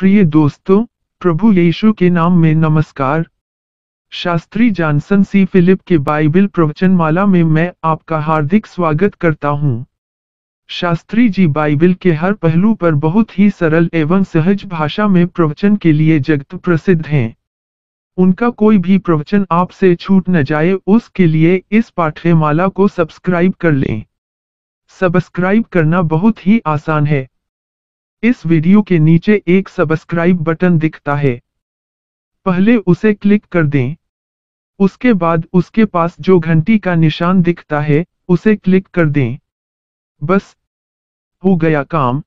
प्रिय दोस्तों, प्रभु यीशु के नाम में नमस्कार शास्त्री जॉनसन सी फिलिप के बाइबल प्रवचन माला में मैं आपका हार्दिक स्वागत करता हूँ। शास्त्री जी बाइबल के हर पहलू पर बहुत ही सरल एवं सहज भाषा में प्रवचन के लिए जगत प्रसिद्ध हैं। उनका कोई भी प्रवचन आपसे छूट न जाए, उसके लिए इस पाठ्यमाला को सब्सक्राइब कर लें सब्सक्राइब करना बहुत ही आसान है इस वीडियो के नीचे एक सब्सक्राइब बटन दिखता है। पहले उसे क्लिक कर दें। उसके बाद उसके पास जो घंटी का निशान दिखता है, उसे क्लिक कर दें। बस, हो गया काम।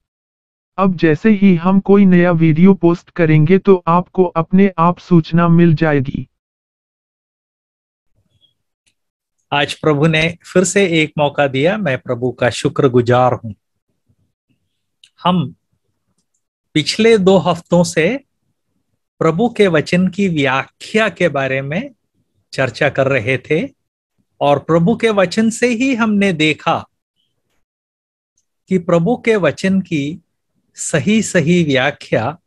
अब जैसे ही हम कोई नया वीडियो पोस्ट करेंगे तो आपको अपने आप सूचना मिल जाएगी। आज प्रभु ने फिर से एक मौका दिया, मैं प्रभु का शुक्रगुजार हूँ। हम पिछले दो हफ्तों से प्रभु के वचन की व्याख्या के बारे में चर्चा कर रहे थे और प्रभु के वचन से ही हमने देखा कि प्रभु के वचन की सही सही व्याख्या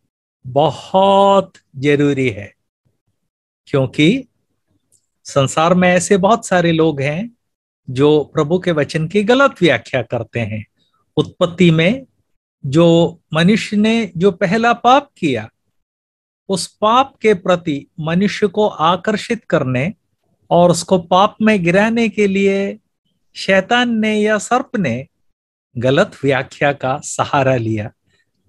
बहुत ज़रूरी है, क्योंकि संसार में ऐसे बहुत सारे लोग हैं जो प्रभु के वचन की गलत व्याख्या करते हैं। उत्पत्ति में जो मनुष्य ने जो पहला पाप किया, उस पाप के प्रति मनुष्य को आकर्षित करने और उसको पाप में गिराने के लिए शैतान ने या सर्प ने गलत व्याख्या का सहारा लिया।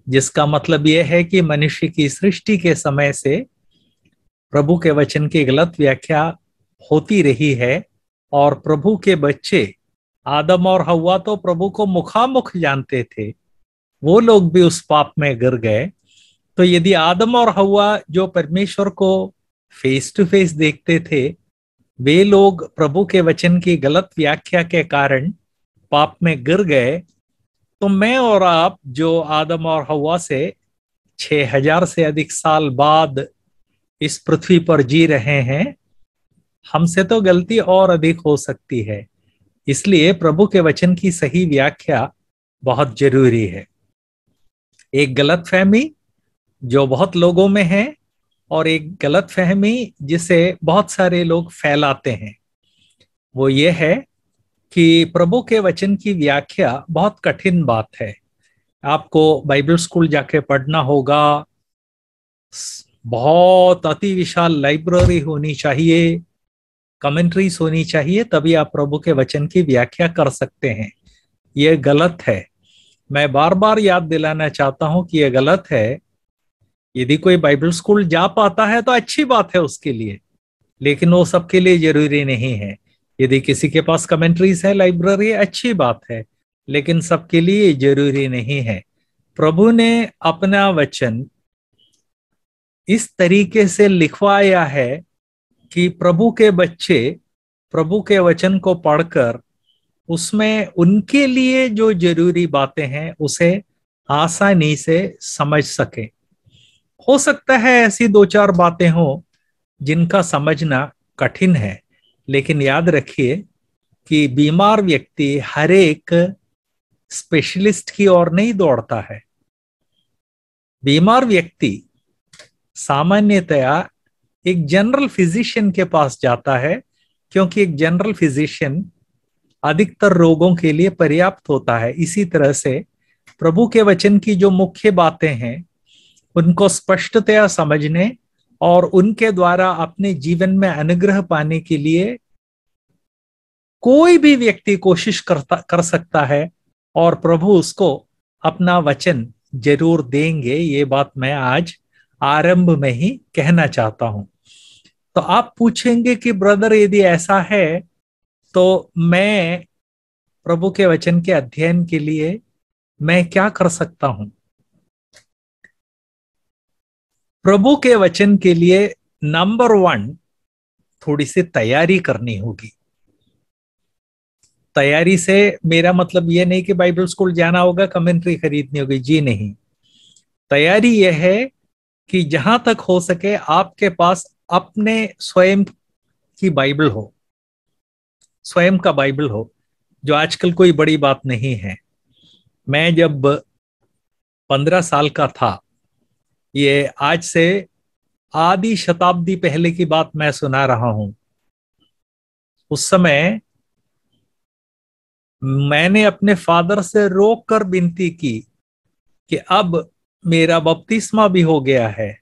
जिसका मतलब यह है कि मनुष्य की सृष्टि के समय से प्रभु के वचन की गलत व्याख्या होती रही है और प्रभु के बच्चे आदम और हवा तो प्रभु को मुखामुख जानते थे। वो लोग भी उस पाप में गिर गए। तो यदि आदम और हवा जो परमेश्वर को फेस टू फेस देखते थे, वे लोग प्रभु के वचन की गलत व्याख्या के कारण पाप में गिर गए तो मैं और आप जो आदम और हवा से छह हज़ार से अधिक साल बाद इस पृथ्वी पर जी रहे हैं, हमसे तो गलती और अधिक हो सकती है। इसलिए प्रभु के वचन की सही व्याख्या बहुत ज़रूरी है। एक गलत फहमी जो बहुत लोगों में है और एक गलत फहमी जिसे बहुत सारे लोग फैलाते हैं। वो ये है कि प्रभु के वचन की व्याख्या बहुत कठिन बात है। आपको बाइबल स्कूल जाके पढ़ना होगा। बहुत अति विशाल लाइब्रेरी होनी चाहिए कमेंट्रीज होनी चाहिए, तभी आप प्रभु के वचन की व्याख्या कर सकते हैं। यह गलत है। मैं बार बार याद दिलाना चाहता हूँ कि यह गलत है। यदि कोई बाइबल स्कूल जा पाता है तो अच्छी बात है उसके लिए, लेकिन वो सबके लिए ज़रूरी नहीं है। यदि किसी के पास कमेंट्रीज है लाइब्रेरी अच्छी बात है, लेकिन सबके लिए ज़रूरी नहीं है। प्रभु ने अपना वचन इस तरीके से लिखवाया है कि प्रभु के बच्चे, प्रभु के वचन को पढ़कर उसमें उनके लिए जो ज़रूरी बातें हैं, उसे आसानी से समझ सके। हो सकता है ऐसी दो चार बातें हो जिनका समझना कठिन है, लेकिन याद रखिए कि बीमार व्यक्ति हर एक स्पेशलिस्ट की ओर नहीं दौड़ता है। बीमार व्यक्ति सामान्यतया एक जनरल फिजिशियन के पास जाता है, क्योंकि एक जनरल फिजिशियन अधिकतर रोगों के लिए पर्याप्त होता है। इसी तरह से प्रभु के वचन की जो मुख्य बातें हैं, उनको स्पष्टतया समझने और उनके द्वारा अपने जीवन में अनुग्रह पाने के लिए कोई भी व्यक्ति कोशिश करता, कर सकता है और प्रभु उसको अपना वचन ज़रूर देंगे। ये बात मैं आज आरंभ में ही कहना चाहता हूँ। तो आप पूछेंगे कि, ब्रदर, यदि ऐसा है तो मैं प्रभु के वचन के अध्ययन के लिए मैं क्या कर सकता हूँ? प्रभु के वचन के लिए नंबर वन थोड़ी सी तैयारी करनी होगी। तैयारी से मेरा मतलब यह नहीं कि बाइबल स्कूल जाना होगा कमेंट्री खरीदनी होगी, जी नहीं। तैयारी यह है कि जहाँ तक हो सके आपके पास अपने स्वयं की बाइबल हो। स्वयं का बाइबल हो, जो आजकल कोई बड़ी बात नहीं है। मैं जब पंद्रह साल का था, ये आज से आधी शताब्दी पहले की बात मैं सुना रहा हूँ। उस समय मैंने अपने फादर से रोक कर विनती की कि अब मेरा बपतिस्मा भी हो गया है।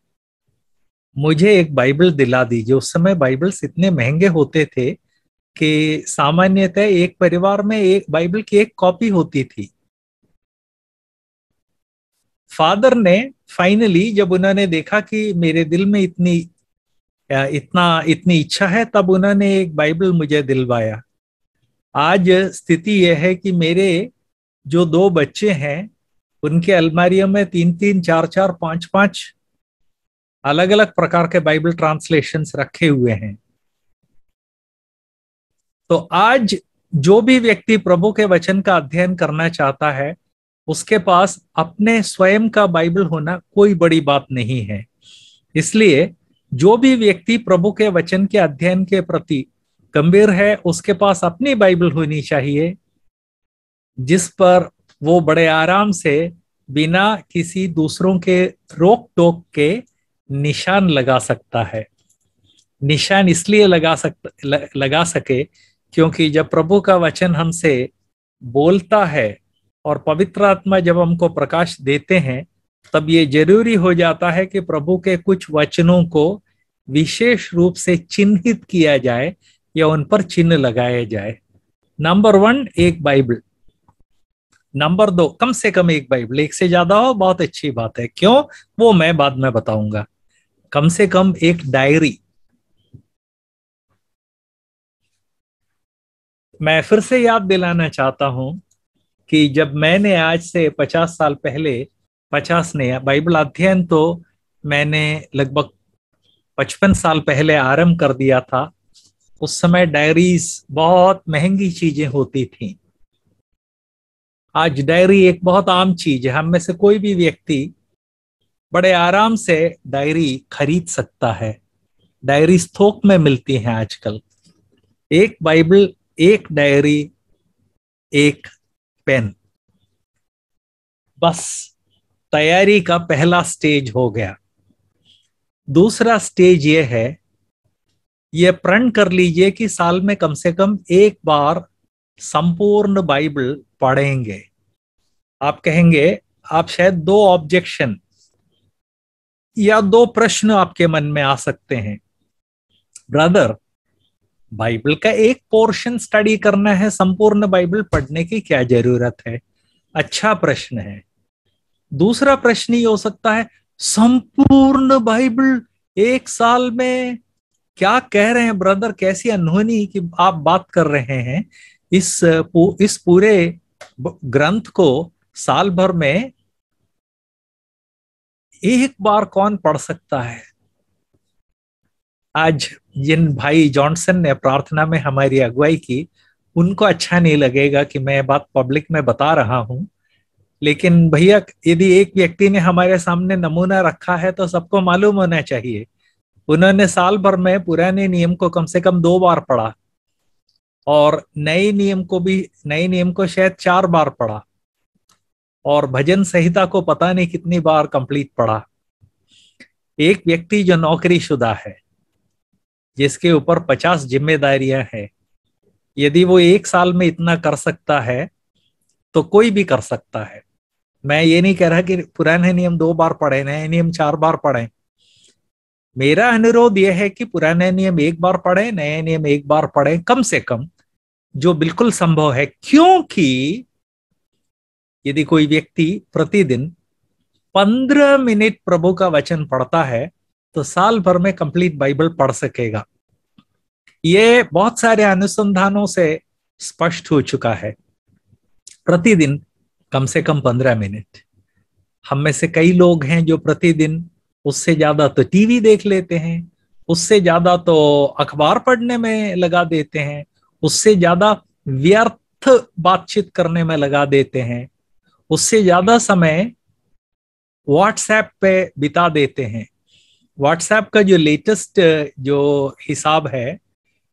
मुझे एक बाइबल दिला दीजिए। उस समय बाइबल्स इतने महँगे होते थे कि सामान्यतः एक परिवार में एक बाइबल की एक कॉपी होती थी। फादर ने फाइनली जब उन्होंने देखा कि मेरे दिल में इतनी इतना, इतनी इच्छा है, तब उन्होंने एक बाइबल मुझे दिलवाया। आज स्थिति यह है कि मेरे जो दो बच्चे हैं, उनके अलमारियों में तीन तीन, चार चार, पाँच पाँच अलग अलग प्रकार के बाइबल ट्रांसलेशंस रखे हुए हैं। तो आज जो भी व्यक्ति प्रभु के वचन का अध्ययन करना चाहता है, उसके पास अपने स्वयं का बाइबल होना कोई बड़ी बात नहीं है। इसलिए जो भी व्यक्ति प्रभु के वचन के अध्ययन के प्रति गंभीर है, उसके पास अपनी बाइबल होनी चाहिए, जिस पर वो बड़े आराम से बिना किसी दूसरों के रोक टोक के निशान लगा सकता है। निशान इसलिए लगा सकता लगा सके क्योंकि जब प्रभु का वचन हमसे बोलता है और पवित्र आत्मा जब हमको प्रकाश देते हैं, तब ये ज़रूरी हो जाता है कि प्रभु के कुछ वचनों को विशेष रूप से चिन्हित किया जाए या उन पर चिन्ह लगाया जाए। नंबर वन एक बाइबल नंबर दो, कम से कम एक बाइबल एक से ज़्यादा हो, बहुत अच्छी बात है। क्यों? वो मैं बाद में बताऊँगा। कम से कम एक डायरी मैं फिर से याद दिलाना चाहता हूँ कि जब मैंने आज से पचास साल पहले पचास ने बाइबल अध्ययन तो मैंने लगभग पचपन साल पहले आरंभ कर दिया था। उस समय डायरीज बहुत महँगी चीज़ें होती थी। आज डायरी एक बहुत आम चीज़ है। हम में से कोई भी व्यक्ति बड़े आराम से डायरी खरीद सकता है। डायरी थोक में मिलती हैं आजकल। एक बाइबल एक डायरी, एक पेन। बस, तैयारी का पहला स्टेज हो गया। दूसरा स्टेज ये है, ये प्रण कर लीजिए कि साल में कम से कम एक बार संपूर्ण बाइबल पढ़ेंगे। आप कहेंगे, आप शायद दो ऑब्जेक्शन या दो प्रश्न आपके मन में आ सकते हैं। ब्रदर बाइबल का एक पोर्शन स्टडी करना है संपूर्ण बाइबल पढ़ने की क्या ज़रूरत है? अच्छा प्रश्न है। दूसरा प्रश्न ये हो सकता है संपूर्ण बाइबल एक साल में क्या कह रहे हैं ब्रदर? कैसी अनहोनी कि आप बात कर रहे हैं? इस पू, इस पूरे ग्रंथ को साल भर में एक बार कौन पढ़ सकता है? आज जिन भाई जॉनसन ने प्रार्थना में हमारी अगुवाई की, उनको अच्छा नहीं लगेगा कि मैं बात पब्लिक में बता रहा हूँ। लेकिन भैया, यदि एक व्यक्ति ने हमारे सामने नमूना रखा है तो सबको मालूम होना चाहिए। उन्होंने साल भर में पुराने नियम को कम से कम दो बार पढ़ा और नए नियम को भी, नए नियम को शायद चार बार पढ़ा और भजन संहिता को पता नहीं कितनी बार कंप्लीट पढ़ा। एक व्यक्ति जो नौकरी शुदा है जिसके ऊपर पचास जिम्मेदारियाँ हैं। यदि वो एक साल में इतना कर सकता है तो कोई भी कर सकता है। मैं ये नहीं कह रहा कि पुराने नियम दो बार पढ़े, नए नियम चार बार पढ़े। मेरा अनुरोध यह है कि पुराने नियम एक बार पढ़े, नए नियम एक बार पढ़े, कम से कम, जो बिल्कुल संभव है। क्योंकि यदि कोई व्यक्ति प्रतिदिन पंद्रह मिनट प्रभु का वचन पढ़ता है तो साल भर में कंप्लीट बाइबल पढ़ सकेगा। ये बहुत सारे अनुसंधानों से स्पष्ट हो चुका है। प्रतिदिन, कम से कम पंद्रह मिनट। हम में से कई लोग हैं जो प्रतिदिन उससे ज़्यादा तो टीवी देख लेते हैं, उससे ज़्यादा तो अखबार पढ़ने में लगा देते हैं, उससे ज़्यादा व्यर्थ बातचीत करने में लगा देते हैं, उससे ज़्यादा समय व्हाट्सएप पे बिता देते हैं। व्हाट्सएप का जो लेटेस्ट जो हिसाब है,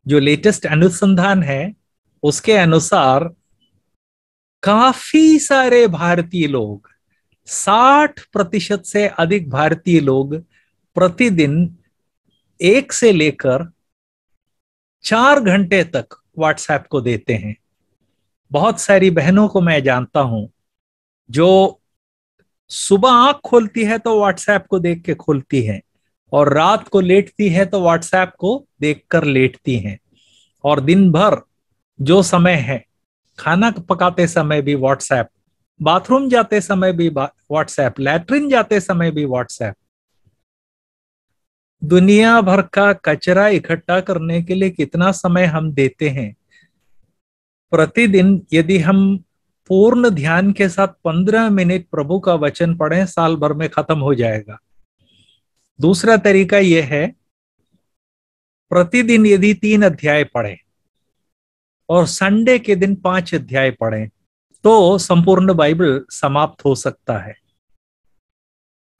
जो लेटेस्ट अनुसंधान है, उसके अनुसार काफ़ी सारे भारतीय लोग, साठ प्रतिशत से अधिक भारतीय लोग प्रतिदिन एक से लेकर चार घंटे तक व्हाट्सएप को देते हैं। बहुत सारी बहनों को मैं जानता हूँ, जो सुबह आँख खोलती है तो व्हाट्सएप को देख के खोलती है। और रात को लेटती है तो व्हाट्सएप को देखकर लेटती हैं। और दिन भर जो समय है, खाना पकाते समय भी व्हाट्सएप बाथरूम जाते समय भी व्हाट्सएप लैट्रिन जाते समय भी व्हाट्सएप दुनिया भर का कचरा इकट्ठा करने के लिए कितना समय हम देते हैं? प्रतिदिन यदि हम पूर्ण ध्यान के साथ पंद्रह मिनट प्रभु का वचन पढ़ें, साल भर में खत्म हो जाएगा। दूसरा तरीका यह है, प्रतिदिन यदि तीन अध्याय पढ़ें और संडे के दिन पाँच अध्याय पढ़े तो संपूर्ण बाइबल समाप्त हो सकता है।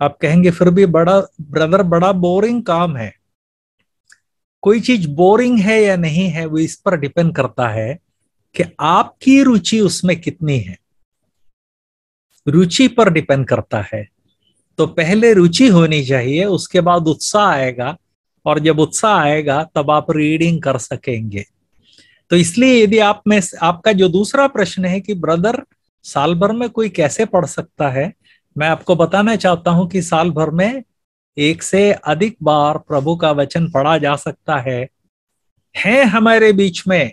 आप कहेंगे, फिर भी बड़ा, ब्रदर, बड़ा बोरिंग काम है। कोई चीज़ बोरिंग है या नहीं है, वो इस पर डिपेंड करता है कि आपकी रुचि उसमें कितनी है। रुचि पर डिपेंड करता है। तो पहले रुचि होनी चाहिए, उसके बाद उत्साह आएगा और जब उत्साह आएगा, तब आप रीडिंग कर सकेंगे। तो इसलिए यदि आप में आपका जो दूसरा प्रश्न है कि, ब्रदर, साल भर में कोई कैसे पढ़ सकता है? मैं आपको बताना चाहता हूँ कि साल भर में एक से अधिक बार प्रभु का वचन पढ़ा जा सकता है। हैं हमारे बीच में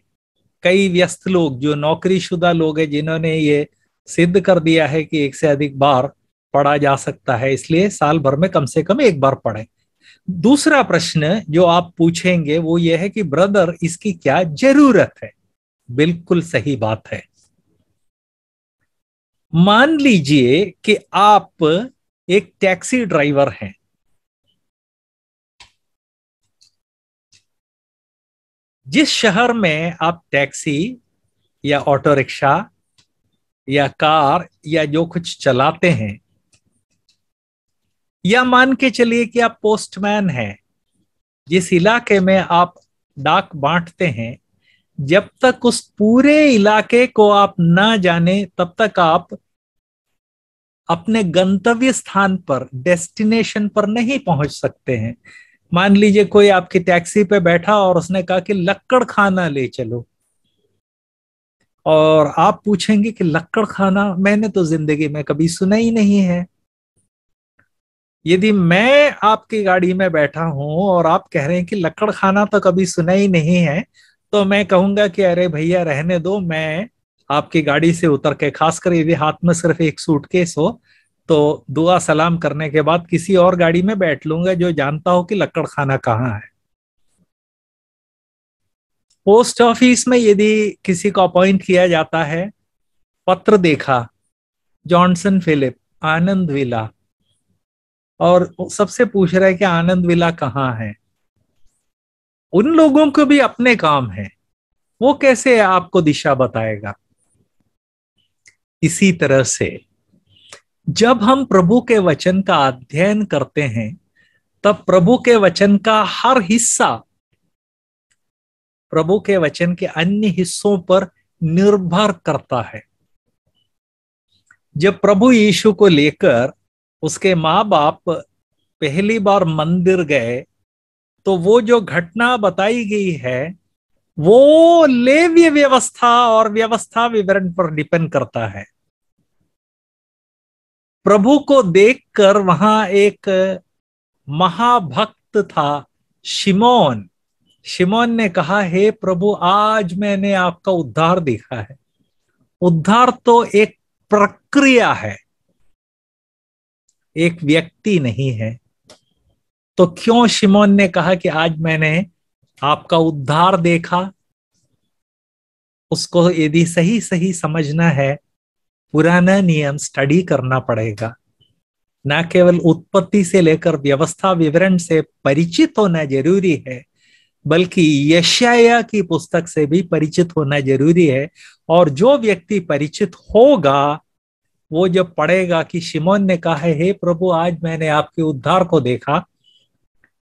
कई व्यस्त लोग, जो नौकरी शुदा लोग हैं, जिन्होंने ये सिद्ध कर दिया है कि एक से अधिक बार पढ़ा जा सकता है, इसलिए साल भर में कम से कम एक बार पढ़ें। दूसरा प्रश्न जो आप पूछेंगे वो ये है कि, ब्रदर, इसकी क्या ज़रूरत है? बिल्कुल सही बात है। मान लीजिए कि आप एक टैक्सी ड्राइवर हैं। जिस शहर में आप टैक्सी या ऑटो रिक्शा या कार या जो कुछ चलाते हैं या मान के चलिए कि आप पोस्टमैन हैं। जिस इलाके में आप डाक बांटते हैं, जब तक उस पूरे इलाके को आप ना जाने, तब तक आप अपने गंतव्य स्थान पर डेस्टिनेशन पर नहीं पहुँच सकते हैं। मान लीजिए कोई आपकी टैक्सी पे बैठा और उसने कहा कि लक्कड़ खाना ले चलो। और आप पूछेंगे कि लक्कड़ खाना मैंने तो ज़िंदगी में कभी सुना ही नहीं है। यदि मैं आपकी गाड़ी में बैठा हूँ और आप कह रहे हैं कि लकड़ खाना तो कभी सुना ही नहीं है तो मैं कहूँगा कि अरे भैया रहने दो, मैं आपकी गाड़ी से उतर के, खासकर यदि हाथ में सिर्फ़ एक सूटकेस हो तो दुआ सलाम करने के बाद किसी और गाड़ी में बैठ लूँगा जो जानता हो कि लकड़ खाना कहाँ है। पोस्ट ऑफ़िस में यदि किसी को अपॉइंट किया जाता है, पत्र देखा, जॉनसन फिलिप, आनंद विला। और सबसे पूछ रहा है कि आनंद विला कहाँ है? उन लोगों को भी अपने काम है। वो कैसे आपको दिशा बताएगा? इसी तरह से, जब हम प्रभु के वचन का अध्ययन करते हैं, तब प्रभु के वचन का हर हिस्सा, प्रभु के वचन के अन्य हिस्सों पर निर्भर करता है। जब प्रभु यीशु को लेकर उसके माँ बाप पहली बार मंदिर गए तो वो जो घटना बताई गई है, वो लेव्य व्यवस्था और व्यवस्था विवरण पर डिपेंड करता है। प्रभु को देखकर वहाँ एक महाभक्त था, शिमोन। शिमोन ने कहा, हे प्रभु, आज मैंने आपका उद्धार देखा है। उद्धार तो एक प्रक्रिया है। एक व्यक्ति नहीं है। तो क्यों शिमोन ने कहा कि आज मैंने आपका उद्धार देखा? उसको यदि सही सही समझना है, पुराना नियम स्टडी करना पड़ेगा। न केवल उत्पत्ति से लेकर व्यवस्था विवरण से परिचित होना ज़रूरी है, बल्कि यशाया की पुस्तक से भी परिचित होना ज़रूरी है। और जो व्यक्ति परिचित होगा वो जब पढ़ेगा कि शिमोन ने कहा है, हे प्रभु, आज मैंने आपके उद्धार को देखा।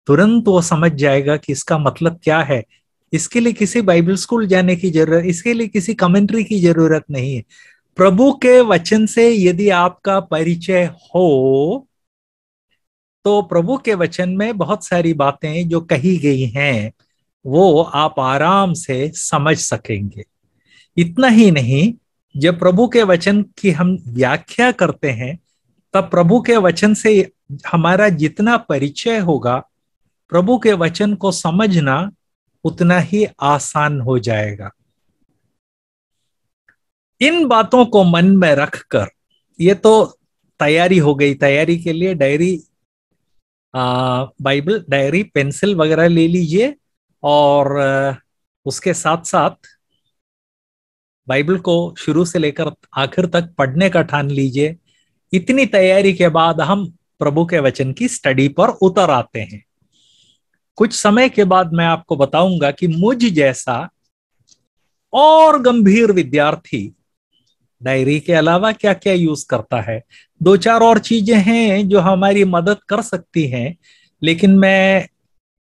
तुरंत वो समझ जाएगा कि इसका मतलब क्या है। इसके लिए किसी बाइबल स्कूल जाने की ज़रूरत, इसके लिए किसी कमेंट्री की ज़रूरत नहीं है। प्रभु के वचन से यदि आपका परिचय हो तो प्रभु के वचन में बहुत सारी बातें जो कही गई हैं, वो आप आराम से समझ सकेंगे। इतना ही नहीं जब प्रभु के वचन की हम व्याख्या करते हैं, तब प्रभु के वचन से हमारा जितना परिचय होगा, प्रभु के वचन को समझना उतना ही आसान हो जाएगा। इन बातों को मन में रखकर, ये तो तैयारी हो गई। तैयारी के लिए डायरी बाइबल, डायरी, पेंसिल वगैरह ले लीजिए और उसके साथ साथ बाइबल को शुरू से लेकर आखिर तक पढ़ने का ठान लीजिए। इतनी तैयारी के बाद हम प्रभु के वचन की स्टडी पर उतर आते हैं। कुछ समय के बाद मैं आपको बताऊँगा कि मुझ जैसा और गंभीर विद्यार्थी डायरी के अलावा क्या क्या यूज़ करता है। दो चार और चीज़ें हैं जो हमारी मदद कर सकती हैं, लेकिन मैं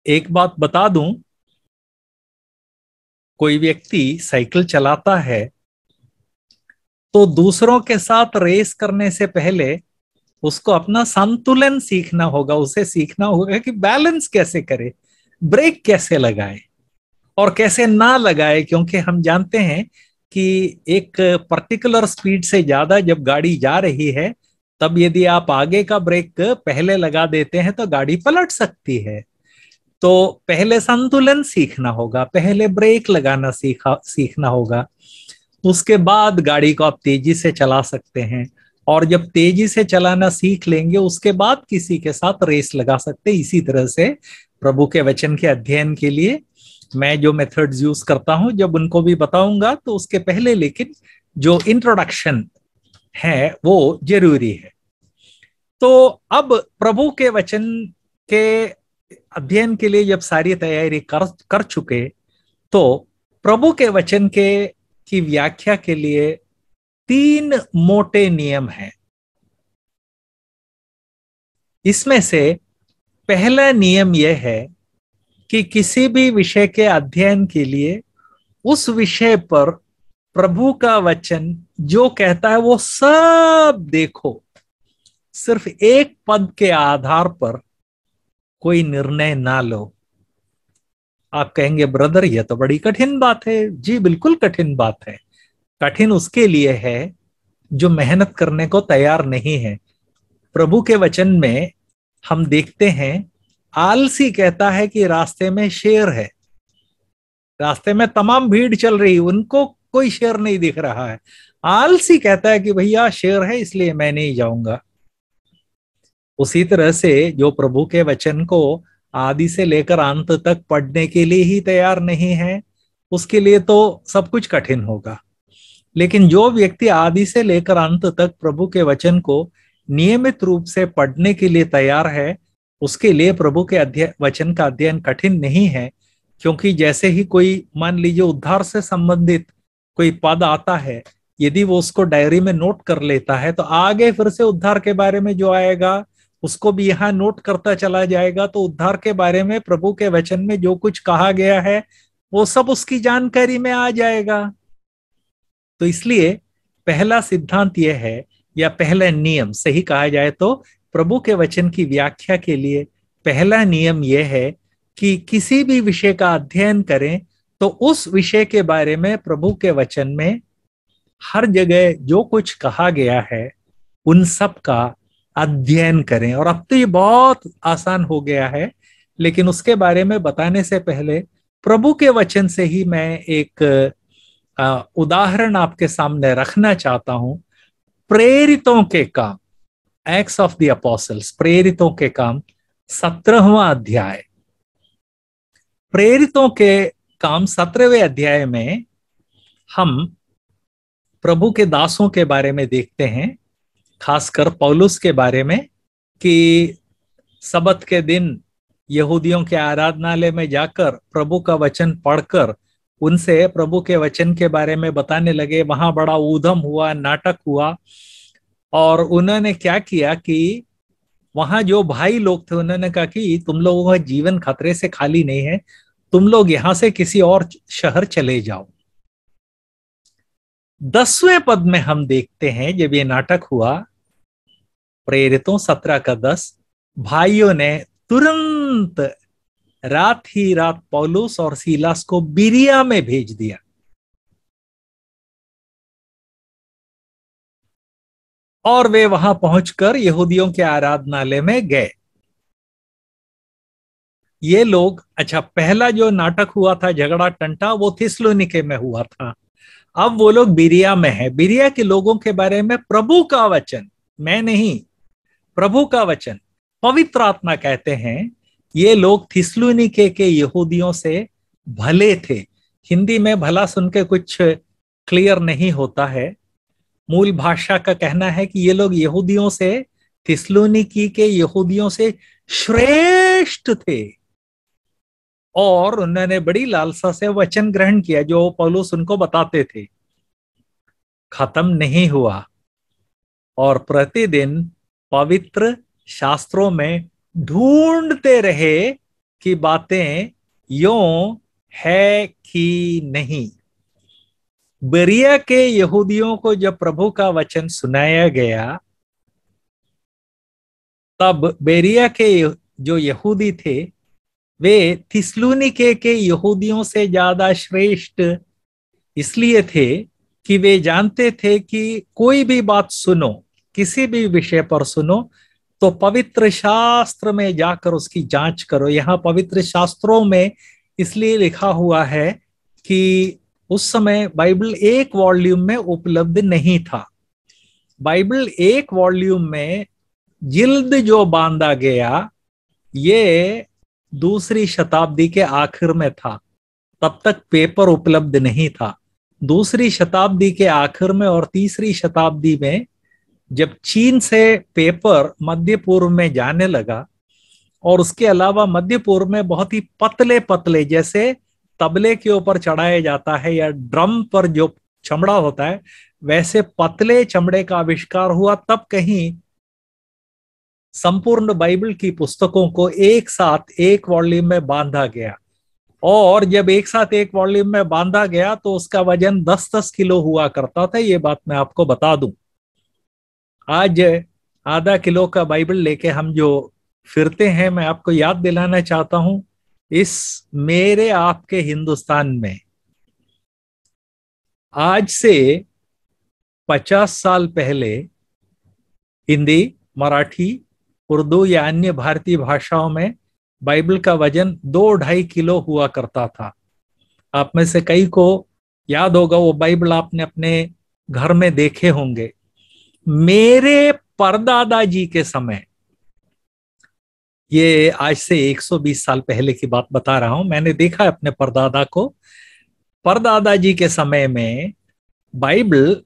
एक बात बता दूँ कोई व्यक्ति साइकिल चलाता है तो दूसरों के साथ रेस करने से पहले उसको अपना संतुलन सीखना होगा, उसे सीखना होगा कि बैलेंस कैसे करे, ब्रेक कैसे लगाए और कैसे ना लगाए, क्योंकि हम जानते हैं कि एक पर्टिकुलर स्पीड से ज़्यादा जब गाड़ी जा रही है, तब यदि आप आगे का ब्रेक पहले लगा देते हैं तो गाड़ी पलट सकती है। तो पहले संतुलन सीखना होगा, पहले ब्रेक लगाना सीखा, सीखना होगा। उसके बाद गाड़ी को आप तेज़ी से चला सकते हैं और जब तेज़ी से चलाना सीख लेंगे, उसके बाद किसी के साथ रेस लगा सकते इसी तरह से प्रभु के वचन के अध्ययन के लिए मैं जो मेथड्स यूज़ करता हूँ, जब उनको भी बताऊँगा तो उसके पहले लेकिन जो इंट्रोडक्शन है, वो ज़रूरी है। तो अब प्रभु के वचन के अध्ययन के लिए जब सारी तैयारी कर कर चुके तो प्रभु के वचन के, की व्याख्या के लिए तीन मोटे नियम हैं। इसमें से पहला नियम यह है कि किसी भी विषय के अध्ययन के लिए उस विषय पर प्रभु का वचन जो कहता है वो सब देखो। सिर्फ़ एक पद के आधार पर कोई निर्णय ना लो। आप कहेंगे, ब्रदर यह तो बड़ी कठिन बात है। जी, बिल्कुल कठिन बात है। कठिन उसके लिए है जो मेहनत करने को तैयार नहीं है। प्रभु के वचन में हम देखते हैं, आलसी कहता है कि रास्ते में शेर है। रास्ते में तमाम भीड़ चल रही, उनको कोई शेर नहीं दिख रहा है। आलसी कहता है कि, भैया, शेर है, इसलिए मैं नहीं जाऊँगा। उसी तरह से जो प्रभु के वचन को आदि से लेकर अंत तक पढ़ने के लिए ही तैयार नहीं है, उसके लिए तो सब कुछ कठिन होगा। लेकिन जो व्यक्ति आदि से लेकर अंत तक प्रभु के वचन को नियमित रूप से पढ़ने के लिए तैयार है, उसके लिए प्रभु के अध्ययन वचन का अध्ययन कठिन नहीं है, क्योंकि जैसे ही कोई, मान लीजिए, उद्धार से संबंधित कोई पद आता है, यदि वो उसको डायरी में नोट कर लेता है तो आगे फिर से उद्धार के बारे में जो आएगा उसको भी यहाँ नोट करता चला जाएगा। तो उद्धार के बारे में, प्रभु के वचन में जो कुछ कहा गया है, वो सब उसकी जानकारी में आ जाएगा। तो इसलिए पहला सिद्धांत यह है, या पहला नियम, सही कहा जाए तो प्रभु के वचन की व्याख्या के लिए पहला नियम यह है कि किसी भी विषय का अध्ययन करें तो उस विषय के बारे में प्रभु के वचन में हर जगह जो कुछ कहा गया है, उन सब का अध्ययन करें। और अब तो ये बहुत आसान हो गया है, लेकिन उसके बारे में बताने से पहले प्रभु के वचन से ही मैं एक उदाहरण आपके सामने रखना चाहता हूँ। प्रेरितों के काम एक्स ऑफ़ द अपोसल्स प्रेरितों के काम, सत्रहवा अध्याय। प्रेरितों के काम सत्रहवें अध्याय में हम प्रभु के दासों के बारे में देखते हैं। खासकर पौलुस के बारे में कि सबत के दिन यहूदियों के आराधनालय में जाकर प्रभु का वचन पढ़कर उनसे प्रभु के वचन के बारे में बताने लगे। वहाँ बड़ा ऊधम हुआ, नाटक हुआ और उन्होंने क्या किया कि वहाँ जो भाई लोग थे, उन्होंने कहा कि तुम लोगों का जीवन खतरे से खाली नहीं है, तुम लोग यहाँ से किसी और शहर चले जाओ। दसवें पद में हम देखते हैं, जब ये नाटक हुआ प्रेरितों सत्रह का दस, भाइयों ने तुरंत रात ही रात पौलुस और सीलास को बिरिया में भेज दिया। और वे वहाँ पहुंचकर यहूदियों के आराधनालय में गए। ये लोग अच्छा पहला जो नाटक हुआ था, झगड़ा टंटा, वो थिस्लोनिके में हुआ था। अब वो लोग बिरिया में है। बिरिया के लोगों के बारे में प्रभु का वचन, मैं नहीं प्रभु का वचन। पवित्र आत्मा कहते हैं, ये लोग थिस्लुनिके के यहूदियों से भले थे। हिंदी में भला सुन के कुछ क्लियर नहीं होता है। मूल भाषा का कहना है कि ये लोग यहूदियों से थिस्लुनिकी के यहूदियों से श्रेष्ठ थे। और उन्होंने बड़ी लालसा से वचन ग्रहण किया, जो पौलुस उनको बताते थे। खत्म नहीं हुआ। और प्रतिदिन पवित्र शास्त्रों में ढूंढते रहे कि बातें यो है कि नहीं। बरिया के यहूदियों को जब प्रभु का वचन सुनाया गया, तब बेरिया के जो यहूदी थे, वे थिस्लुनिके के यहूदियों से ज़्यादा श्रेष्ठ इसलिए थे कि वे जानते थे कि कोई भी बात सुनो। किसी भी विषय पर सुनो तो पवित्र शास्त्र में जाकर उसकी जाँच करो। यहाँ पवित्र शास्त्रों में इसलिए लिखा हुआ है कि उस समय बाइबल एक वॉल्यूम में उपलब्ध नहीं था। बाइबल एक वॉल्यूम में जिल्द जो बांधा गया, ये दूसरी शताब्दी के आखिर में था। तब तक पेपर उपलब्ध नहीं था। दूसरी शताब्दी के आखिर में और तीसरी शताब्दी में जब चीन से पेपर मध्य पूर्व में जाने लगा और उसके अलावा मध्य पूर्व में बहुत ही पतले पतले, जैसे तबले के ऊपर चढ़ाया जाता है या ड्रम पर जो चमड़ा होता है, वैसे पतले चमड़े का आविष्कार हुआ तब कहीं संपूर्ण बाइबल की पुस्तकों को एक साथ एक वॉल्यूम में बांधा गया। और जब एक साथ एक वॉल्यूम में बांधा गया तो उसका वज़न 10-10 किलो हुआ करता था, ये बात मैं आपको बता दूँ। आज आधा किलो का बाइबल लेके हम जो फिरते हैं, मैं आपको याद दिलाना चाहता हूँ, इस मेरे आपके हिंदुस्तान में। आज से पचास साल पहले हिंदी, मराठी, उर्दू या अन्य भारतीय भाषाओं में बाइबल का वज़न दो ढाई किलो हुआ करता था। आप में से कई को याद होगा, वो बाइबल आपने अपने घर में देखे होंगे। मेरे परदादा जी के समय, ये आज से 120 साल पहले की बात बता रहा हूँ, मैंने देखा है अपने परदादा को। परदादा जी के समय में बाइबल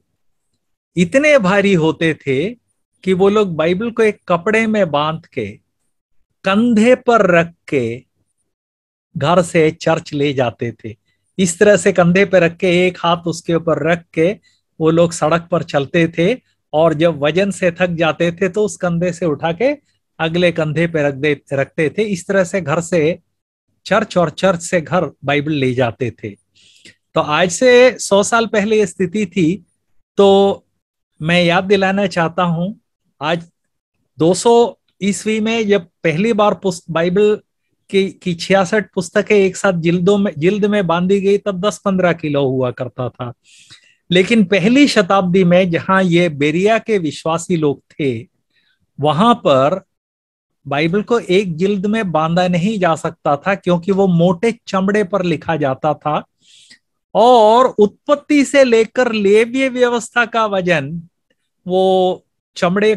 इतने भारी होते थे कि वो लोग बाइबल को एक कपड़े में बाँध के, कंधे पर रख के घर से चर्च ले जाते थे। इस तरह से कंधे पर रख के, एक हाथ उसके ऊपर रख के वो लोग सड़क पर चलते थे और जब वज़न से थक जाते थे तो उस कंधे से उठा के अगले कंधे पे रख दे, रखते थे। इस तरह से घर से, चर्च और चर्च से घर बाइबल ले जाते थे। तो आज से सौ साल पहले ये स्थिति थी। तो मैं याद दिलाना चाहता हूँ, आज 200 ईस्वी में जब पहली बार बाइबल की की छियासठ पुस्तकें एक साथ जिल्दों में, जिल्द में बांधी गई, तब 10-15 किलो हुआ करता था। लेकिन पहली शताब्दी में जहाँ ये बेरिया के विश्वासी लोग थे, वहाँ पर बाइबल को एक जिल्द में बांधा नहीं जा सकता था, क्योंकि वो मोटे चमड़े पर लिखा जाता था। और उत्पत्ति से लेकर लेव्य व्यवस्था का वज़न, वो चमड़े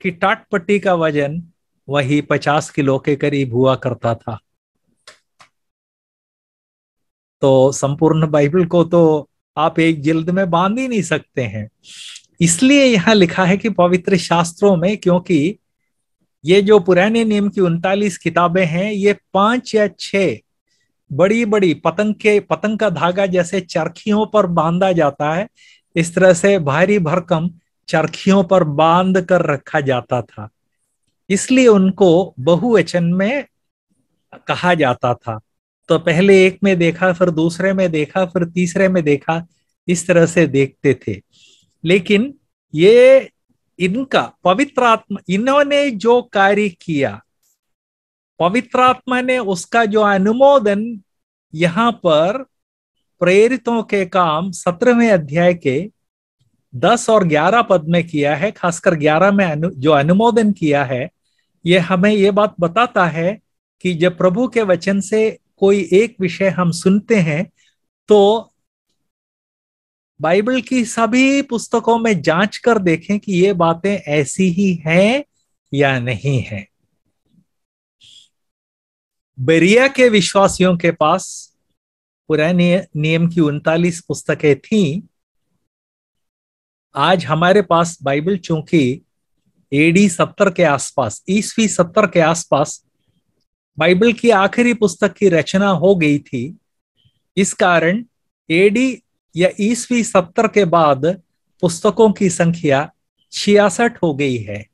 की टाट पट्टी का वज़न, वही पचास किलो के करीब हुआ करता था। तो संपूर्ण बाइबल को तो आप एक जिल्द में बाँध ही नहीं सकते हैं। इसलिए यहाँ लिखा है कि पवित्र शास्त्रों में, क्योंकि ये जो पुराने नियम की उनतालीस किताबें हैं, ये पाँच या छह बड़ी बड़ी पतंग के पतंग का धागा जैसे चरखियों पर बांधा जाता है, इस तरह से भारी भरकम चरखियों पर बाँध कर रखा जाता था। इसलिए उनको बहुवचन में कहा जाता था। तो पहले एक में देखा फिर दूसरे में देखा फिर तीसरे में देखा इस तरह से देखते थे। लेकिन ये इनका पवित्र आत्मा इन्होंने जो कार्य किया पवित्र आत्मा ने उसका जो अनुमोदन यहाँ पर प्रेरितों के काम सत्रहवें अध्याय के दस और ग्यारह पद में किया है खासकर ग्यारह में अनु, जो अनुमोदन किया है ये हमें ये बात बताता है कि जब प्रभु के वचन से कोई एक विषय हम सुनते हैं तो बाइबल की सभी पुस्तकों में जाँच कर देखें कि ये बातें ऐसी ही हैं या नहीं है। बेरिया के विश्वासियों के पास पुराने नियम की उनतालीस पुस्तकें थी। आज हमारे पास बाइबल चूँकि एडी सत्तर के आसपास, ईसवी सत्तर के आसपास बाइबल की आखिरी पुस्तक की रचना हो गई थी। इस कारण एडी या ईसवी सत्तर के बाद पुस्तकों की संख्या छियासठ हो गई है।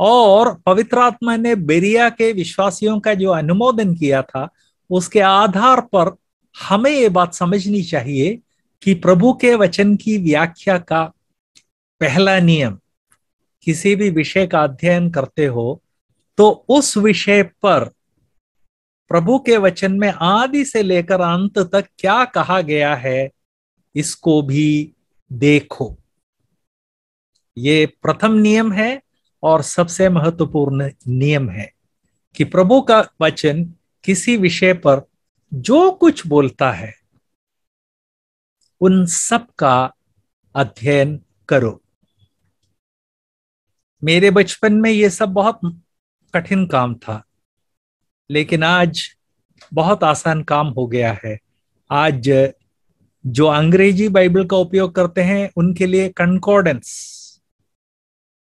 और पवित्र आत्मा ने बेरिया के विश्वासियों का जो अनुमोदन किया था, उसके आधार पर हमें ये बात समझनी चाहिए कि प्रभु के वचन की व्याख्या का पहला नियम, किसी भी विषय का अध्ययन करते हो तो उस विषय पर प्रभु के वचन में आदि से लेकर अंत तक क्या कहा गया है, इसको भी देखो। ये प्रथम नियम है और सबसे महत्वपूर्ण नियम है कि प्रभु का वचन किसी विषय पर जो कुछ बोलता है, उन सब का अध्ययन करो। मेरे बचपन में यह सब बहुत कठिन काम था। लेकिन आज बहुत आसान काम हो गया है। आज जो अंग्रेज़ी बाइबल का उपयोग करते हैं, उनके लिए कंकॉर्डेंस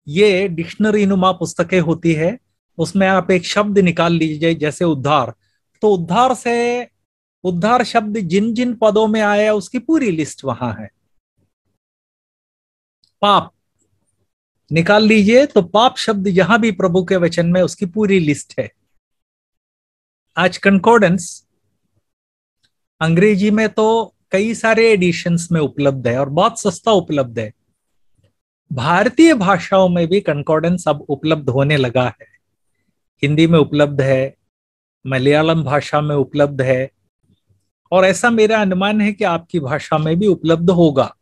ये डिक्शनरी नुमा पुस्तकें होती है। उसमें आप एक शब्द निकाल लीजिए, जैसे उद्धार। तो उद्धार से, उद्धार शब्द जिन जिन पदों में आया, उसकी पूरी लिस्ट वहाँ है। पाप निकाल लीजिए तो पाप शब्द जहाँ भी प्रभु के वचन में, उसकी पूरी लिस्ट है। आज कंकॉर्डेंस अंग्रेज़ी में तो कई सारे एडिशंस में उपलब्ध है और बहुत सस्ता उपलब्ध है। भारतीय भाषाओं में भी कंकॉर्डेंस अब उपलब्ध होने लगा है। हिंदी में उपलब्ध है, मलयालम भाषा में उपलब्ध है और ऐसा मेरा अनुमान है कि आपकी भाषा में भी उपलब्ध होगा।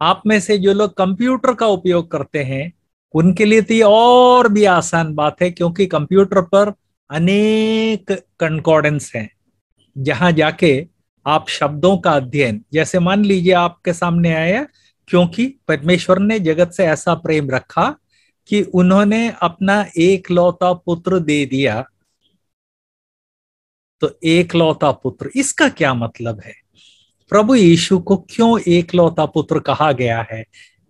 आप में से जो लोग कंप्यूटर का उपयोग करते हैं, उनके लिए तो ये और भी आसान बात है, क्योंकि कंप्यूटर पर अनेक कंकॉर्डेंस हैं। जहाँ जाके आप शब्दों का अध्ययन, जैसे मान लीजिए आपके सामने आया, क्योंकि परमेश्वर ने जगत से ऐसा प्रेम रखा कि उन्होंने अपना एक लौता पुत्र दे दिया। तो एक लौता पुत्र, इसका क्या मतलब है? प्रभु यीशु को क्यों एक लौता पुत्र कहा गया है?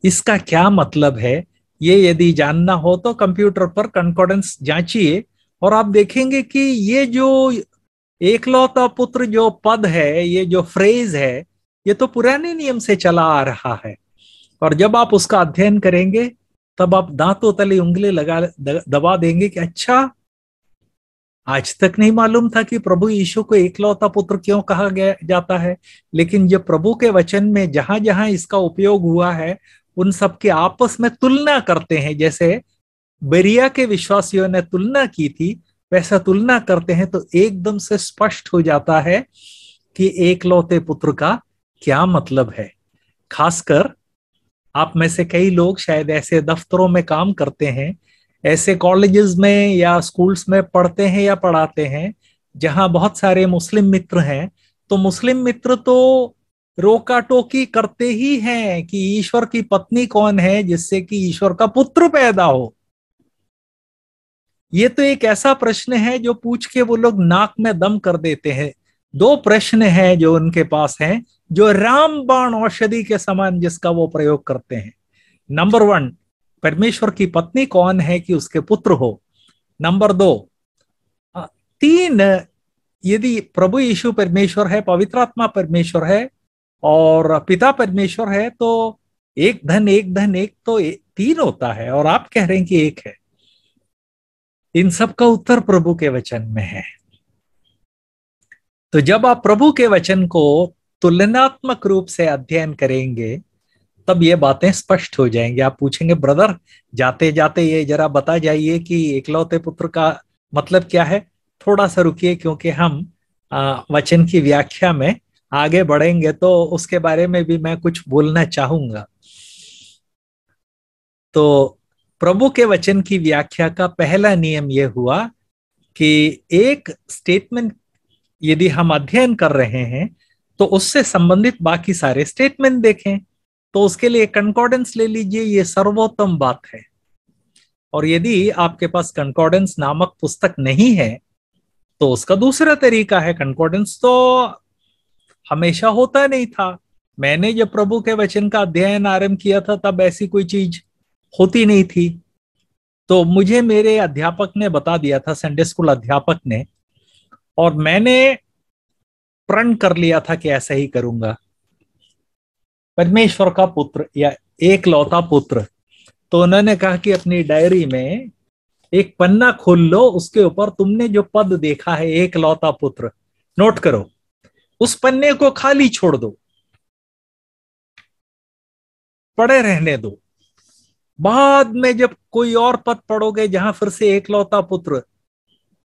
इसका क्या मतलब है? ये यदि जानना हो तो कंप्यूटर पर कंकॉर्डेंस जांचिए। और आप देखेंगे कि ये जो एकलौता पुत्र जो पद है, ये जो फ्रेज है, ये तो पुराने नियम से चला आ रहा है। और जब आप उसका अध्ययन करेंगे, तब आप दांतों तले उंगली लगा दबा देंगे कि अच्छा आज तक नहीं मालूम था कि प्रभु यीशु को एकलौता पुत्र क्यों कहा गया, जाता है। लेकिन जब प्रभु के वचन में जहाँ जहाँ इसका उपयोग हुआ है, उन सब के आपस में तुलना करते हैं, जैसे बेरिया के विश्वासियों ने तुलना की थी, वैसा तुलना करते हैं तो एकदम से स्पष्ट हो जाता है कि एकलौते पुत्र का क्या मतलब है। खासकर आप में से कई लोग शायद ऐसे दफ्तरों में काम करते हैं, ऐसे कॉलेजेस में या स्कूल्स में पढ़ते हैं या पढ़ाते हैं, जहाँ बहुत सारे मुस्लिम मित्र हैं। तो मुस्लिम मित्र तो रोका टोकी करते ही हैं कि ईश्वर की पत्नी कौन है जिससे कि ईश्वर का पुत्र पैदा हो। ये तो एक ऐसा प्रश्न है जो पूछ के वो लोग नाक में दम कर देते हैं। दो प्रश्न हैं जो उनके पास हैं, जो रामबाण औषधि के समान जिसका वो प्रयोग करते हैं। नंबर वन परमेश्वर की पत्नी कौन है कि उसके पुत्र हो? नंबर दो तीन, यदि प्रभु यीशु परमेश्वर है, पवित्र आत्मा परमेश्वर है और पिता परमेश्वर है तो एक धन एक धन, एक तो तीन होता है और आप कह रहे हैं कि एक है। इन सब का उत्तर प्रभु के वचन में है। तो जब आप प्रभु के वचन को तुलनात्मक रूप से अध्ययन करेंगे, तब ये बातें स्पष्ट हो जाएँगे। आप पूछेंगे, ब्रदर जाते जाते ये जरा बता जाइए कि एकलौते पुत्र का मतलब क्या है? थोड़ा सा रुकिए, क्योंकि हम वचन की व्याख्या में आगे बढ़ेंगे तो उसके बारे में भी मैं कुछ बोलना चाहूँगा। तो प्रभु के वचन की व्याख्या का पहला नियम यह हुआ कि एक स्टेटमेंट यदि हम अध्ययन कर रहे हैं तो उससे संबंधित बाकी सारे स्टेटमेंट देखें। तो उसके लिए कंकॉर्डेंस ले लीजिए, ये सर्वोत्तम बात है। और यदि आपके पास कंकॉर्डेंस नामक पुस्तक नहीं है तो उसका दूसरा तरीका है। कंकॉर्डेंस तो हमेशा होता नहीं था। मैंने जब प्रभु के वचन का अध्ययन आरंभ किया था, तब ऐसी कोई चीज़ होती नहीं थी। तो मुझे मेरे अध्यापक ने बता दिया था संडे स्कूल अध्यापक ने, और मैंने प्रण कर लिया था कि ऐसा ही करूँगा। परमेश्वर का पुत्र या एक लौता पुत्र। तो उन्होंने कहा कि अपनी डायरी में एक पन्ना खोल लो, उसके ऊपर तुमने जो पद देखा है, एक लौता पुत्र, नोट करो। उस पन्ने को खाली छोड़ दो। पड़े रहने दो। बाद में जब कोई और पद पढ़ोगे जहाँ फिर से एक लौता पुत्र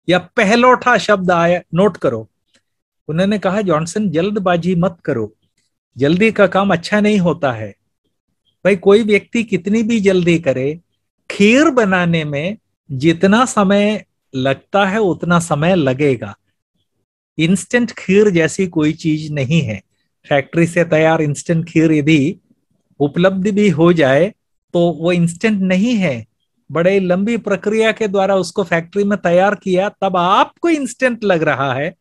या पहलौठा शब्द आया नोट करो। उन्होंने कहा, जॉनसन, जल्दबाजी मत करो। जल्दी का काम अच्छा नहीं होता है। भाई, कोई व्यक्ति कितनी भी जल्दी करे, खीर बनाने में जितना समय लगता है, उतना समय लगेगा। इंस्टेंट खीर जैसी कोई चीज़ नहीं है। फैक्ट्री से तैयार इंस्टेंट खीर यदि उपलब्ध भी हो जाए तो वो इंस्टेंट नहीं है। बड़े लंबी प्रक्रिया के द्वारा उसको फैक्ट्री में तैयार किया, तब आपको इंस्टेंट लग रहा है,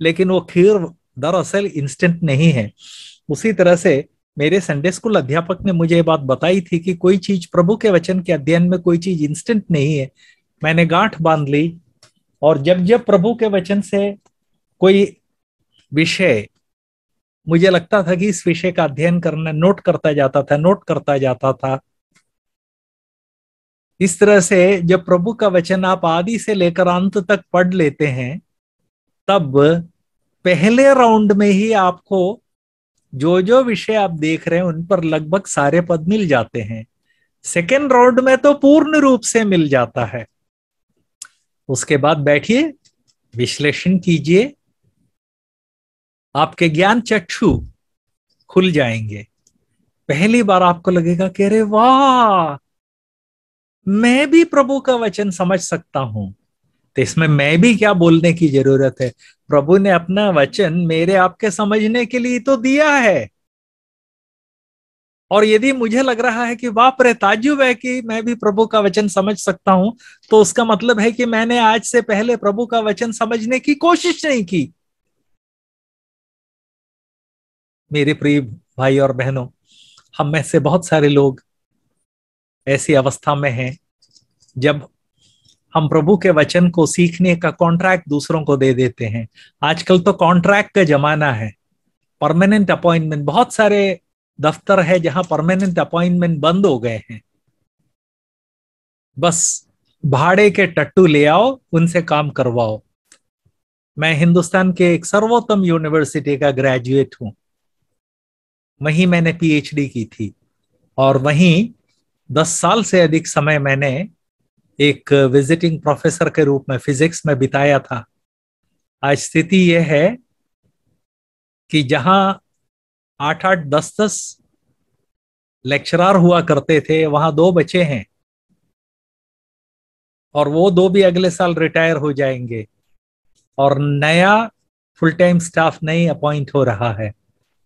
लेकिन वो खीर दरअसल इंस्टेंट नहीं है। उसी तरह से मेरे संडे स्कूल अध्यापक ने मुझे ये बात बताई थी कि कोई चीज़ प्रभु के वचन के अध्ययन में कोई चीज़ इंस्टेंट नहीं है। मैंने गांठ बाँध ली, और जब जब प्रभु के वचन से कोई विषय, मुझे लगता था कि इस विषय का अध्ययन करना नोट करता जाता था नोट करता जाता था इस तरह से जब प्रभु का वचन आप आदि से लेकर अंत तक पढ़ लेते हैं, तब पहले राउंड में ही आपको जो जो विषय आप देख रहे हैं उन पर लगभग सारे पद मिल जाते हैं। सेकेंड राउंड में तो पूर्ण रूप से मिल जाता है। उसके बाद बैठिए, विश्लेषण कीजिए, आपके ज्ञान चक्षु खुल जाएँगे। पहली बार आपको लगेगा कि अरे वाह! मैं भी प्रभु का वचन समझ सकता हूँ। तो इसमें मैं भी क्या बोलने की ज़रूरत है? प्रभु ने अपना वचन मेरे आपके समझने के लिए तो दिया है। और यदि मुझे लग रहा है कि बाप रे ताजुब है कि मैं भी प्रभु का वचन समझ सकता हूँ तो उसका मतलब है कि मैंने आज से पहले प्रभु का वचन समझने की कोशिश नहीं की। मेरे प्रिय भाई और बहनों, हम में से बहुत सारे लोग ऐसी अवस्था में हैं, जब हम प्रभु के वचन को सीखने का कॉन्ट्रैक्ट दूसरों को दे देते हैं। आजकल तो कॉन्ट्रैक्ट का जमाना है। परमानेंट अपॉइंटमेंट बहुत सारे दफ्तर है जहाँ परमानेंट अपॉइंटमेंट बंद हो गए हैं। बस भाड़े के टट्टू ले आओ, उनसे काम करवाओ। मैं हिंदुस्तान के एक सर्वोत्तम यूनिवर्सिटी का ग्रेजुएट हूँ। वहीं मैंने पीएचडी की थी और वहीं दस साल से अधिक समय मैंने एक विजिटिंग प्रोफेसर के रूप में फिजिक्स में बिताया था। आज स्थिति यह है कि जहाँ आठ आठ दस दस लेक्चरार हुआ करते थे, वहाँ दो बचे हैं। और वो दो भी अगले साल रिटायर हो जाएँगे। और नया फुल टाइम स्टाफ नहीं अपॉइंट हो रहा है।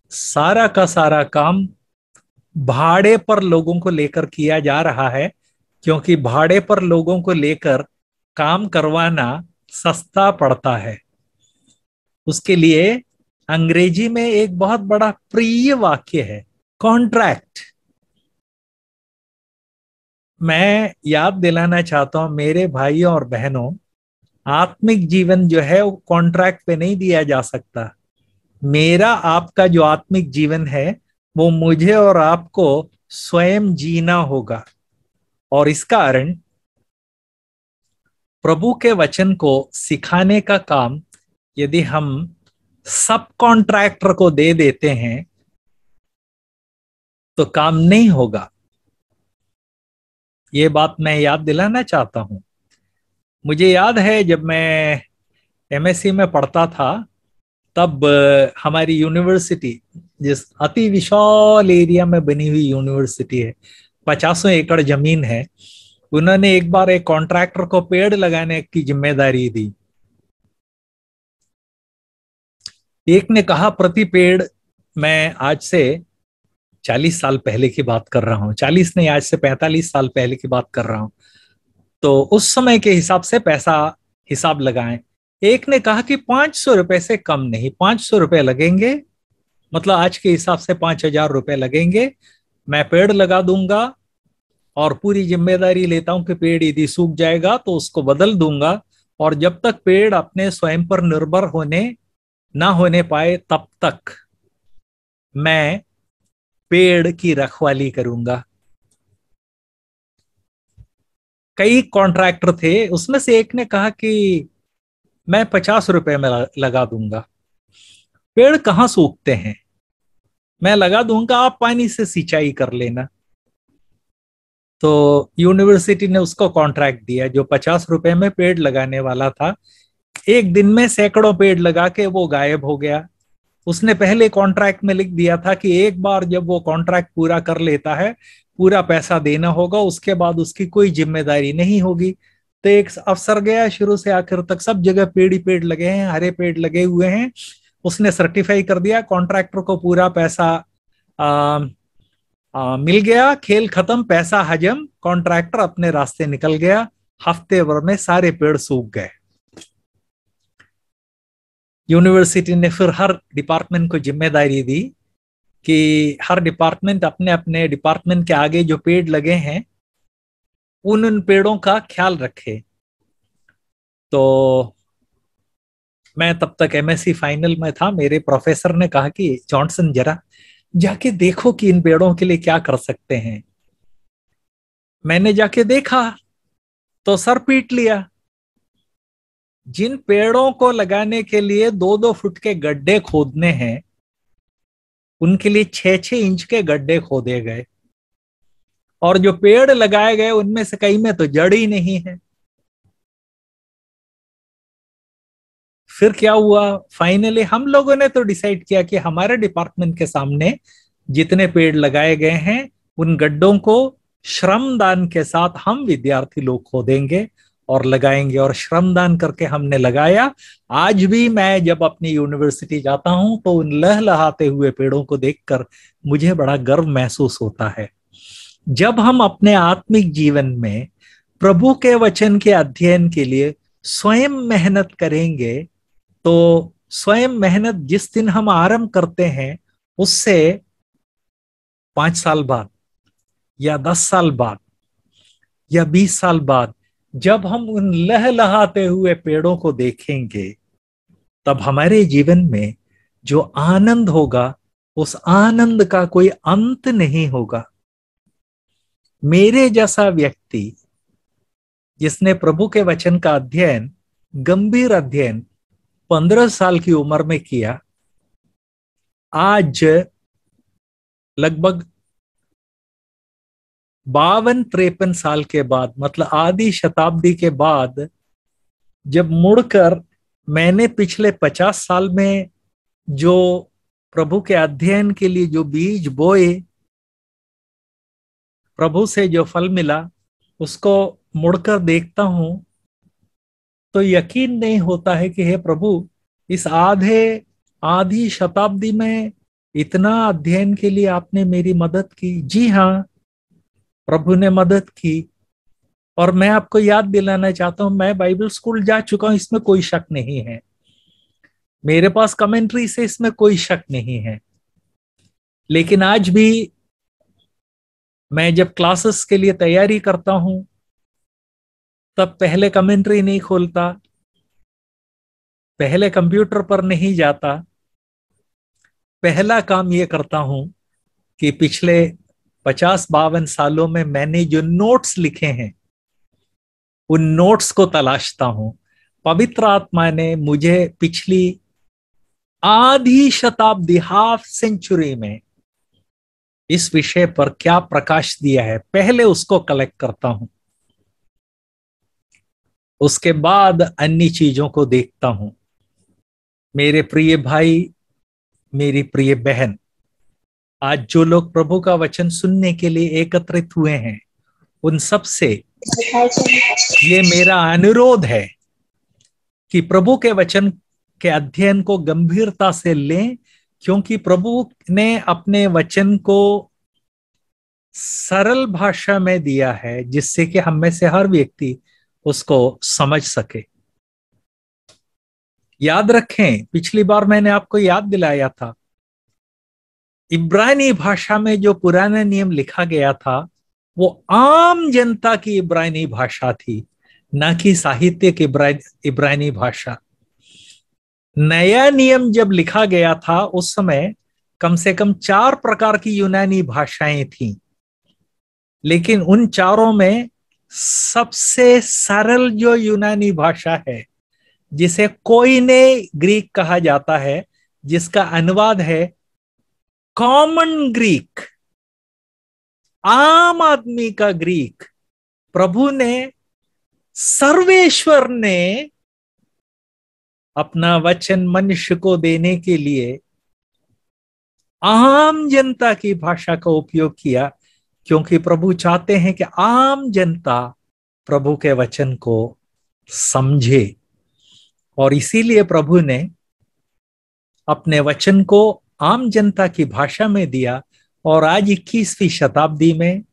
सारा का सारा काम भाड़े पर लोगों को लेकर किया जा रहा है, क्योंकि भाड़े पर लोगों को लेकर काम करवाना सस्ता पड़ता है। उसके लिए अंग्रेज़ी में एक बहुत बड़ा प्रिय वाक्य है कॉन्ट्रैक्ट मैं याद दिलाना चाहता हूँ, मेरे भाइयों और बहनों, आत्मिक जीवन जो है वो कॉन्ट्रैक्ट पे नहीं दिया जा सकता। मेरा आपका जो आत्मिक जीवन है वो मुझे और आपको स्वयं जीना होगा। और इस कारण प्रभु के वचन को सिखाने का काम यदि हम सब कॉन्ट्रैक्टर को दे देते हैं तो काम नहीं होगा। ये बात मैं याद दिलाना चाहता हूँ। मुझे याद है जब मैं एमएससी में पढ़ता था तब हमारी यूनिवर्सिटी जिस अति विशाल एरिया में बनी हुई यूनिवर्सिटी है, पचासों एकड़ ज़मीन है, उन्होंने एक बार एक कॉन्ट्रैक्टर को पेड़ लगाने की ज़िम्मेदारी दी। एक ने कहा, प्रति पेड़ मैं आज से चालीस साल पहले की बात कर रहा हूँ। चालीस नहीं, आज से पैंतालीस साल पहले की बात कर रहा हूँ। तो उस समय के हिसाब से पैसा हिसाब लगाएँ। एक ने कहा कि पाँच सौ रुपए से कम नहीं, पाँच सौ रुपए लगेंगे। मतलब आज के हिसाब से पाँच हज़ार रुपए लगेंगे। मैं पेड़ लगा दूँगा और पूरी ज़िम्मेदारी लेता हूँ कि पेड़ यदि सूख जाएगा तो उसको बदल दूँगा। और जब तक पेड़ अपने स्वयं पर निर्भर होने, ना होने पाए, तब तक मैं पेड़ की रखवाली करूँगा। कई कॉन्ट्रैक्टर थे, उसमें से एक ने कहा कि मैं पचास रुपए में लगा दूँगा। पेड़ कहाँ सूखते हैं? मैं लगा दूँगा, आप पानी से सिंचाई कर लेना। तो यूनिवर्सिटी ने उसको कॉन्ट्रैक्ट दिया, जो पचास रुपए में पेड़ लगाने वाला था। एक दिन में सैकड़ों पेड़ लगा के वो गायब हो गया। उसने पहले कॉन्ट्रैक्ट में लिख दिया था कि एक बार जब वो कॉन्ट्रैक्ट पूरा कर लेता है, पूरा पैसा देना होगा, उसके बाद उसकी कोई ज़िम्मेदारी नहीं होगी। तो एक अफसर गया शुरू से आखिर तक। सब जगह पेड़ ही पेड़ लगे हैं हरे पेड़ लगे हुए हैं। उसने सर्टिफाई कर दिया कॉन्ट्रैक्टर को पूरा पैसा आ, आ, मिल गया। खेल खत्म पैसा हजम। कॉन्ट्रैक्टर अपने रास्ते निकल गया। हफ़्ते भर में सारे पेड़ सूख गए। यूनिवर्सिटी ने फिर हर डिपार्टमेंट को ज़िम्मेदारी दी कि हर डिपार्टमेंट अपने अपने डिपार्टमेंट के आगे जो पेड़ लगे हैं उन उन पेड़ों का ख्याल रखे। तो मैं तब तक एमएससी फाइनल में था। मेरे प्रोफेसर ने कहा कि, जॉनसन, जरा जाके देखो कि इन पेड़ों के लिए क्या कर सकते हैं। मैंने जाके देखा तो सर पीट लिया। जिन पेड़ों को लगाने के लिए दो दो फुट के गड्ढे खोदने हैं, उनके लिए छह छह इंच के गड्ढे खोदे गए। और जो पेड़ लगाए गए उनमें से कई में तो जड़ ही नहीं है। फिर क्या हुआ? फाइनली हम लोगों ने तो डिसाइड किया कि हमारे डिपार्टमेंट के सामने जितने पेड़ लगाए गए हैं, उन गड्ढों को श्रमदान के साथ हम विद्यार्थी लोग खोदेंगे और लगाएँगे। और श्रमदान करके हमने लगाया। आज भी मैं जब अपनी यूनिवर्सिटी जाता हूँ तो उन लहलहाते हुए पेड़ों को देखकर मुझे बड़ा गर्व महसूस होता है। जब हम अपने आत्मिक जीवन में प्रभु के वचन के अध्ययन के लिए स्वयं मेहनत करेंगे तो स्वयं मेहनत जिस दिन हम आरंभ करते हैं, उससे पाँच साल बाद या दस साल बाद या बीस साल बाद जब हम उन लहलहाते हुए पेड़ों को देखेंगे, तब हमारे जीवन में जो आनंद होगा, उस आनंद का कोई अंत नहीं होगा। मेरे जैसा व्यक्ति, जिसने प्रभु के वचन का अध्ययन, गंभीर अध्ययन पंद्रह साल की उम्र में किया, आज लगभग बावन त्रेपन साल के बाद मतलब आधी शताब्दी के बाद, जब मुड़कर मैंने पिछले पचास साल में जो प्रभु के अध्ययन के लिए जो बीज बोए प्रभु से जो फल मिला, उसको मुड़कर देखता हूँ तो यकीन नहीं होता है कि हे प्रभु, इस आधे, आधी शताब्दी में इतना अध्ययन के लिए आपने मेरी मदद की। जी हाँ प्रभु ने मदद की। और मैं आपको याद दिलाना चाहता हूँ, मैं बाइबल स्कूल जा चुका हूँ, इसमें कोई शक नहीं है। मेरे पास कमेंट्री से इसमें कोई शक नहीं है। लेकिन आज भी मैं जब क्लासेस के लिए तैयारी करता हूँ, तब पहले कमेंट्री नहीं खोलता, पहले कंप्यूटर पर नहीं जाता। पहला काम ये करता हूँ कि पिछले पचास बावन सालों में मैंने जो नोट्स लिखे हैं, उन नोट्स को तलाशता हूँ। पवित्र आत्मा ने मुझे पिछली आधी शताब्दी हाफ़ सेंचुरी में इस विषय पर क्या प्रकाश दिया है? पहले उसको कलेक्ट करता हूँ। उसके बाद अन्य चीज़ों को देखता हूँ। मेरे प्रिय भाई, मेरी प्रिय बहन, आज जो लोग प्रभु का वचन सुनने के लिए एकत्रित हुए हैं, उन सबसे ये मेरा अनुरोध है कि प्रभु के वचन के अध्ययन को गंभीरता से लें क्योंकि प्रभु ने अपने वचन को सरल भाषा में दिया है, जिससे कि हम में से हर व्यक्ति उसको समझ सके। याद रखें, पिछली बार मैंने आपको याद दिलाया था, इब्रानी भाषा में जो पुराना नियम लिखा गया था, वो आम जनता की इब्रानी भाषा थी, ना कि साहित्य की इब्रानी भाषा। नया नियम जब लिखा गया था, उस समय कम से कम चार प्रकार की यूनानी भाषाएँ थी। लेकिन उन चारों में सबसे सरल जो यूनानी भाषा है, जिसे कोई ने ग्रीक कहा जाता है, जिसका अनुवाद है कॉमन ग्रीक। आम आदमी का ग्रीक, प्रभु ने, सर्वेश्वर ने अपना वचन मनुष्य को देने के लिए आम जनता की भाषा का उपयोग किया, क्योंकि प्रभु चाहते हैं कि आम जनता प्रभु के वचन को समझे। और इसीलिए प्रभु ने अपने वचन को आम जनता की भाषा में दिया, और आज 21वीं शताब्दी में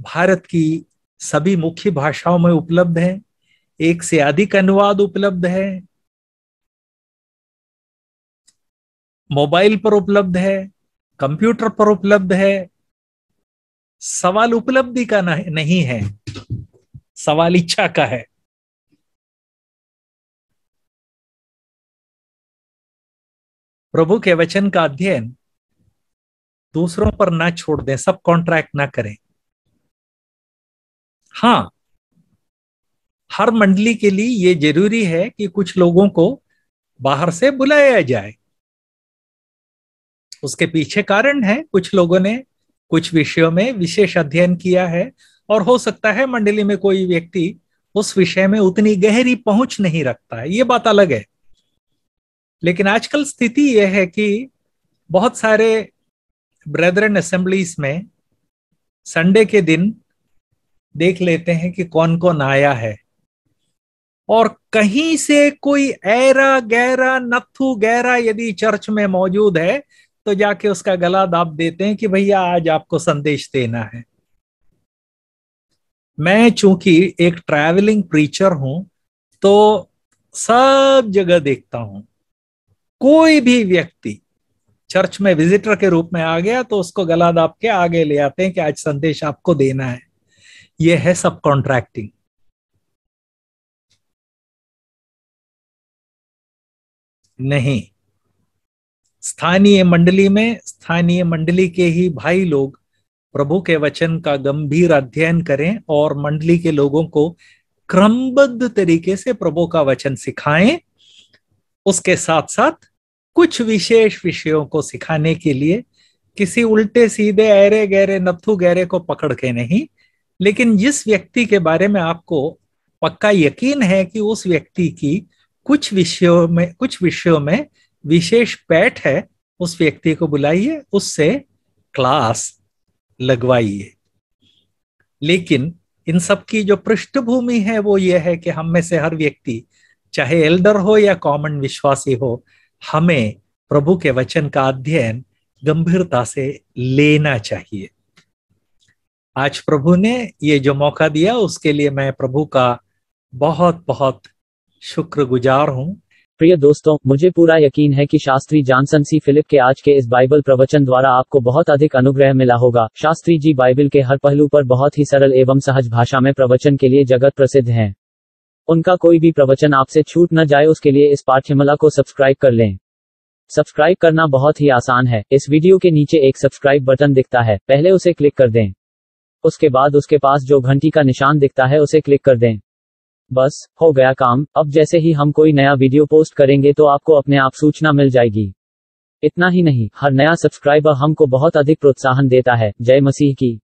भारत की सभी मुख्य भाषाओं में उपलब्ध है। एक से अधिक अनुवाद उपलब्ध है। मोबाइल पर उपलब्ध है, कंप्यूटर पर उपलब्ध है, सवाल उपलब्धि का नहीं है, सवाल इच्छा का है। प्रभु के वचन का अध्ययन दूसरों पर ना छोड़ दें, सब कॉन्ट्रैक्ट ना करें। हाँ हर मंडली के लिए ये ज़रूरी है कि कुछ लोगों को बाहर से बुलाया जाए। उसके पीछे कारण है। कुछ लोगों ने कुछ विषयों में विशेष अध्ययन किया है और हो सकता है मंडली में कोई व्यक्ति उस विषय में उतनी गहरी पहुँच नहीं रखता है। ये बात अलग है। लेकिन आजकल स्थिति यह है कि बहुत सारे ब्रदरन असेंबलीज में संडे के दिन देख लेते हैं कि कौन कौन आया है। और कहीं से कोई ऐरा गहरा नथु गहरा यदि चर्च में मौजूद है तो जाके उसका गला दाब देते हैं कि भैया आज आपको संदेश देना है। मैं चूँकि एक ट्रैवलिंग प्रीचर हूँ तो सब जगह देखता हूँ। कोई भी व्यक्ति चर्च में विजिटर के रूप में आ गया तो उसको गला दाब के आगे ले आते हैं कि आज संदेश आपको देना है। यह है सब कॉन्ट्रैक्टिंग नहीं स्थानीय मंडली में स्थानीय मंडली के ही भाई लोग प्रभु के वचन का गंभीर अध्ययन करें और मंडली के लोगों को क्रमबद्ध तरीके से प्रभु का वचन सिखाएँ। उसके साथ साथ कुछ विशेष विषयों को सिखाने के लिए किसी उल्टे सीधे ऐरे गहरे नथु गहरे को पकड़ के नहीं, लेकिन जिस व्यक्ति के बारे में आपको पक्का यकीन है कि उस व्यक्ति की कुछ विषयों में, कुछ विषयों में विशेष पैठ है, उस व्यक्ति को बुलाइए, उससे क्लास लगवाइए। लेकिन इन सब की जो पृष्ठभूमि है, वो ये है कि हम में से हर व्यक्ति, चाहे एल्डर हो या कॉमन विश्वासी हो, हमें प्रभु के वचन का अध्ययन गंभीरता से लेना चाहिए। आज प्रभु ने ये जो मौका दिया, उसके लिए मैं प्रभु का बहुत बहुत शुक्रगुजार हूँ। प्रिय दोस्तों, मुझे पूरा यकीन है कि शास्त्री जॉनसन सी फिलिप के आज के इस बाइबल प्रवचन द्वारा आपको बहुत अधिक अनुग्रह मिला होगा। शास्त्री जी बाइबल के हर पहलू पर बहुत ही सरल एवं सहज भाषा में प्रवचन के लिए जगत प्रसिद्ध हैं। उनका कोई भी प्रवचन आपसे छूट न जाए, उसके लिए इस पाठ्यमाला को सब्सक्राइब कर लें। सब्सक्राइब करना बहुत ही आसान है। इस वीडियो के नीचे एक सब्सक्राइब बटन दिखता है। पहले उसे क्लिक कर दें। उसके बाद उसके पास जो घंटी का निशान दिखता है, उसे क्लिक कर दें। बस, हो गया काम। अब जैसे ही हम कोई नया वीडियो पोस्ट करेंगे तो आपको अपने आप सूचना मिल जाएगी। इतना ही नहीं, हर नया सब्सक्राइबर हमको बहुत अधिक प्रोत्साहन देता है। जय मसीह की।